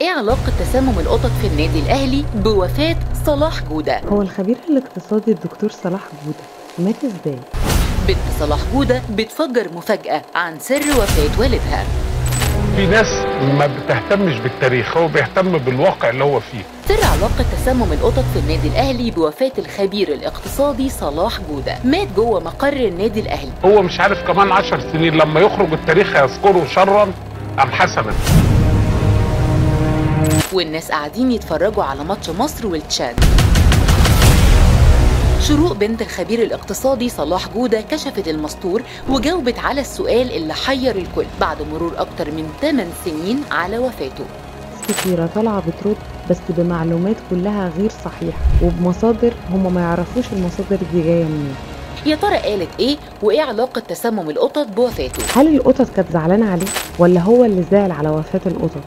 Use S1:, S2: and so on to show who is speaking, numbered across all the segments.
S1: إيه علاقة تسمم القطط في النادي الأهلي بوفاة صلاح جودة؟
S2: هو الخبير الاقتصادي الدكتور صلاح جودة مات إزاي؟
S1: بنت صلاح جودة بتفجر مفاجأة عن سر وفاة والدها.
S3: في ناس ما بتهتمش بالتاريخ هو بيهتم بالواقع اللي هو فيه.
S1: سر علاقة تسمم القطط في النادي الأهلي بوفاة الخبير الاقتصادي صلاح جودة. مات جوه مقر النادي الأهلي.
S3: هو مش عارف كمان عشر سنين لما يخرج التاريخ هيذكره شرا أم حسنا.
S1: والناس قاعدين يتفرجوا على ماتش مصر والتشاد. شروق بنت الخبير الاقتصادي صلاح جودة كشفت المستور وجاوبت على السؤال اللي حير الكل بعد مرور أكتر من 8 سنين على وفاته.
S2: كتيرة طالعة بترد بس بمعلومات كلها غير صحيحة وبمصادر هم ما يعرفوش المصادر دي جاية منين.
S1: يا ترى قالت إيه؟ وإيه علاقة تسمم القطط بوفاته؟
S2: هل القطط كانت زعلانة عليه ولا هو اللي زعل على وفاة القطط؟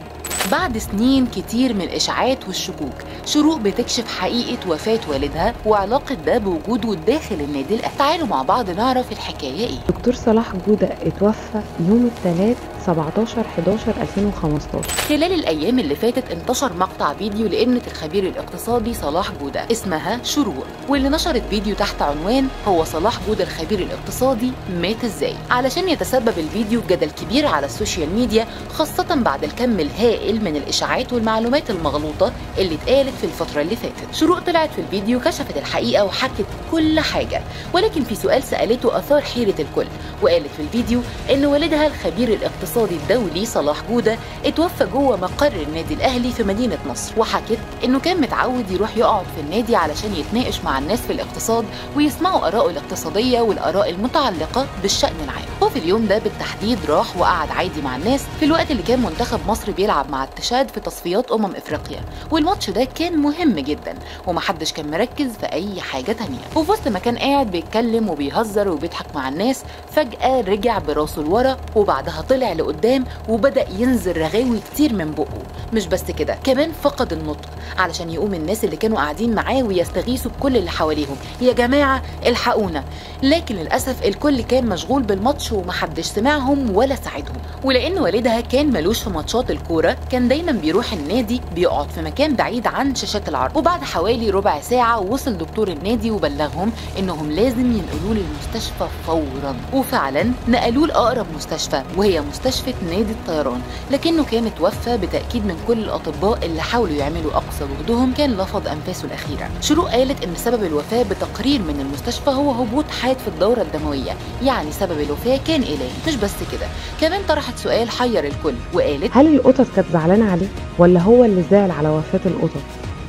S1: بعد سنين كتير من الإشاعات والشكوك شروق بتكشف حقيقة وفاة والدها وعلاقة ده بوجوده داخل النادي الأهلي. تعالوا مع بعض نعرف الحكاية إيه.
S2: دكتور صلاح جودة اتوفى يوم الثلاث 17 11 2015
S1: خلال الأيام اللي فاتت انتشر مقطع فيديو لابنة الخبير الاقتصادي صلاح جودة اسمها شروق واللي نشرت فيديو تحت عنوان هو صلاح جودة الخبير الاقتصادي مات إزاي؟ علشان يتسبب الفيديو في جدل كبير على ال social media خاصة بعد الكم الهائل من الإشاعات والمعلومات المغلوطة اللي اتقالت في الفترة اللي فاتت. شروق طلعت في الفيديو كشفت الحقيقة وحكت كل حاجة ولكن في سؤال سألته أثار حيرة الكل وقالت في الفيديو إن والدها الخبير الاقتصادي الدولي صلاح جودة اتوفى جوه مقر النادي الأهلي في مدينة نصر وحكت إنه كان متعود يروح يقعد في النادي علشان يتناقش مع الناس في الاقتصاد ويسمعوا آراءه الاقتصادية والآراء المتعلقة بالشأن العام. وفي اليوم ده بالتحديد راح وقعد عادي مع الناس في الوقت اللي كان منتخب مصر بيلعب مع التشاد في تصفيات أمم إفريقيا. والماتش ده كان مهم جدا ومحدش كان مركز في أي حاجة تانية. وفي وسط ما كان قاعد بيتكلم وبيهزر وبيضحك مع الناس فجأة رجع براسه لورا وبعدها طلع لقدام وبدأ ينزل رغاوي كتير من بقه. مش بس كده كمان فقد النطق علشان يقوم الناس اللي كانوا قاعدين معاه ويستغيثوا بكل اللي حواليهم. يا جماعة الحقونا. لكن للأسف الكل كان مشغول بالماتش ومحدش سمعهم ولا ساعدهم. ولأن والدها كان ملوش في ماتشات الكورة كان دايما بيروح النادي بيقعد في مكان بعيد عن شاشات العرض. وبعد حوالي ربع ساعة وصل دكتور النادي وبلغهم إنهم لازم ينقلوه للمستشفى فورا. وفعلا نقلوه لأقرب مستشفى وهي مستشفى نادي الطيران. لكنه كان اتوفى بتأكيد من كل الأطباء اللي حاولوا يعملوا أقصى جهدهم كان لفظ أنفاسه الأخيرة. شروق قالت إن سبب الوفاة بتقرير من المستشفى هو هبوط حاد في الدورة الدموية يعني سبب الوفاة كان إلهي مش بس كده. كمان طرحت سؤال حير الكل وقالت
S2: هل القطط كانت زعلانة عليه ولا هو اللي زعل على وفاة القطط؟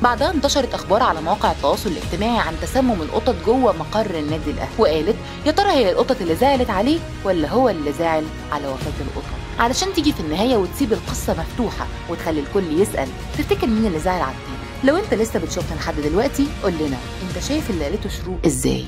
S1: بعدها انتشرت أخبار على مواقع التواصل الاجتماعي عن تسمم القطط جوه مقر النادي الأهلي وقالت يا ترى هي القطط اللي زعلت عليه ولا هو اللي زعل على وفاة القطط؟ علشان تيجي في النهاية وتسيب القصة مفتوحة وتخلي الكل يسأل تفتكر مين اللي زعل على التاني؟ لو أنت لسه بتشوفنا لحد دلوقتي قول لنا. أنت شايف اللي قالته شروق إزاي؟